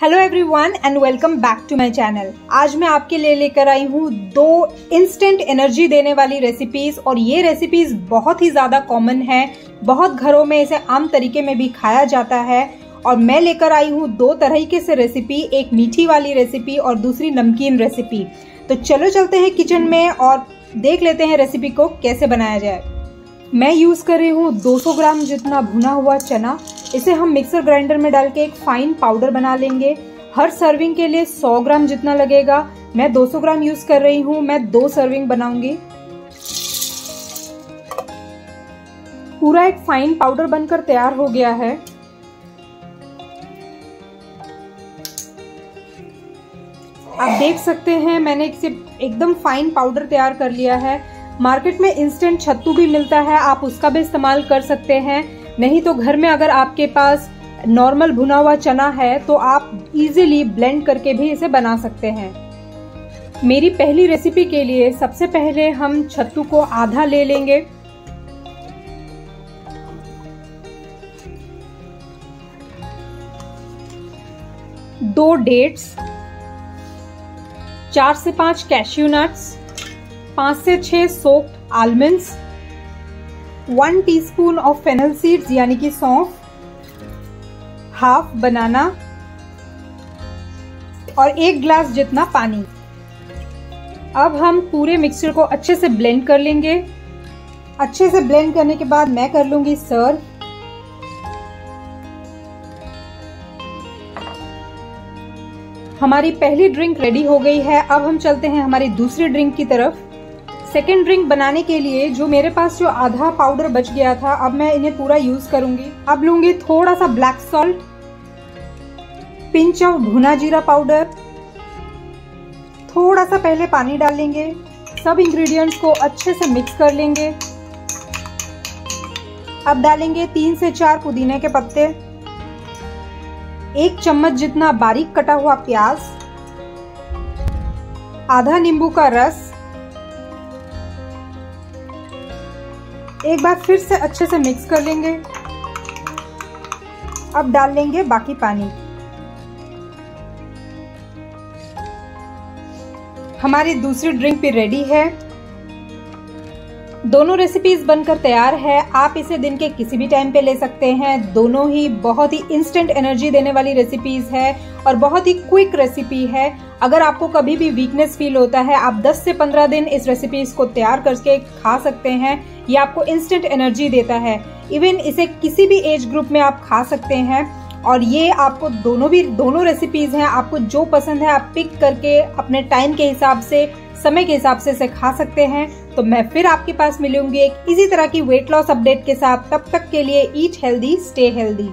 Hello everyone and welcome back to my channel आज मैं आपके लिए लेकर आई हूँ दो इंस्टेंट एनर्जी देने वाली रेसिपीज़ और ये रेसिपीज़ बहुत ही ज़्यादा कॉमन है। बहुत घरों में इसे आम तरीके में भी खाया जाता है और मैं लेकर आई हूँ दो तरीके से रेसिपी एक मीठी वाली रेसिपी और दूसरी नमकीन रेसिपी तो चलो चलते हैं किचन में और देख लेते हैं रेसिपी को कैसे बनाया जाए। मैं यूज़ कर रही हूँ 200 ग्राम जितना भुना हुआ चना इसे हम मिक्सर ग्राइंडर में डाल के एक फाइन पाउडर बना लेंगे। हर सर्विंग के लिए 100 ग्राम जितना लगेगा। मैं 200 ग्राम यूज़ कर रही हूँ। मैं दो सर्विंग बनाऊँगी। पूरा एक फाइन पाउडर बनकर तैयार हो गया है। आप देख सकते हैं, मैंने इसे एकदम फाइन पाउडर तैयार कर लिया है। मार्केट में इंस्टेंट छत्तू भी मिलता है। आप उसका भी इस्तेमाल कर सकते हैं। नहीं तो घर में अगर आपके पास नॉर्मल भुना हुआ चना है तो आप इजीली ब्लेंड करके भी इसे बना सकते हैं। मेरी पहली रेसिपी के लिए सबसे पहले हम छत्तू को आधा ले लेंगे। दो डेट्स, चार से पाँच कैश्यू नट्स पाँच से छह soaked almonds one teaspoon of fennel seeds यानी कि सौंफ हाफ़ बनाना और एक ग्लास जितना पानी। अब हम पूरे मिक्सचर को अच्छे से ब्लेंड कर लेंगे। अच्छे से ब्लेंड करने के बाद मैं कर लूँगी सर्व हमारी पहली ड्रिंक रेडी हो गई है। अब हम चलते हैं हमारी दूसरी ड्रिंक की तरफ़। सेकेंड ड्रिंक बनाने के लिए जो मेरे पास जो आधा पाउडर बच गया था, अब मैं इन्हें पूरा यूज़ करूँगी। अब लूँगी थोड़ा सा ब्लैक सॉल्ट पिंच ऑफ़ भुना जीरा पाउडर थोड़ा सा पहले पानी डाल लेंगे। सब इंग्रेडिएंट्स को अच्छे से मिक्स कर लेंगे। अब डालेंगे तीन से चार पुदीने के पत्ते। एक चम्मच जितना बारीक कटा हुआ प्याज। आधा नींबू का रस। एक बार फिर से अच्छे से मिक्स कर लेंगे। अब डाल लेंगे बाकी पानी। हमारी दूसरी ड्रिंक भी रेडी है। दोनों रेसिपीज़ बनकर तैयार है। आप इसे दिन के किसी भी टाइम पे ले सकते हैं। दोनों ही बहुत ही इंस्टेंट एनर्जी देने वाली रेसिपीज़ है और बहुत ही क्विक रेसिपी है। अगर आपको कभी भी वीकनेस फील होता है, आप 10 से 15 दिन इस रेसिपीज़ को तैयार करके खा सकते हैं। ये आपको इंस्टेंट एनर्जी देता है। इवन इसे किसी भी एज ग्रुप में आप खा सकते हैं। और ये आपको दोनों भी, दोनों रेसिपीज़ हैं। आपको जो पसंद है, आप पिक करके अपने टाइम के हिसाब से, समय के हिसाब से इसे खा सकते हैं। तो मैं फिर आपके पास मिलूँगी एक इसी तरह की वेट लॉस अपडेट के साथ। तब तक के लिए eat healthy stay healthy